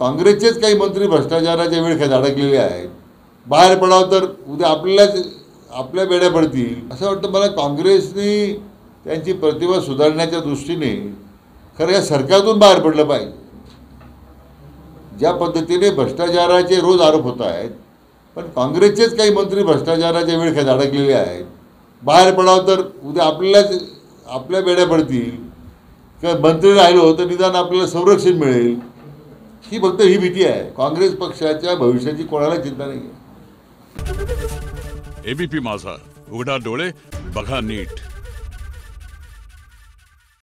काँग्रेसचेच काही मंत्री भ्रष्टाचाराच्या विळख्यात अडकलेले आहेत. बाहेर पडावं तर उद्या आपल्याच आपल्या बेड्या पडतील. असं वाटतं मला काँग्रेसने त्यांची प्रतिभा सुधारण्याच्या दृष्टीने खरं या सरकारतून बाहेर पडलं पाहिजे. ज्या पद्धतीने भ्रष्टाचाराचे रोज आरोप होत आहेत पण काँग्रेसचेच काही मंत्री भ्रष्टाचाराच्या विळख्यात अडकलेले आहेत. बाहेर पडावं तर उद्या आपल्याच आपल्या बेड्या पडतील. किंवा मंत्री राहिलो तर निदान आपल्याला संरक्षण मिळेल. ही फक्त ही भीती आहे. काँग्रेस पक्षाच्या भविष्याची कोणाला चिंता नाही एबीपी माझा. उघडा डोळे बघा नीट.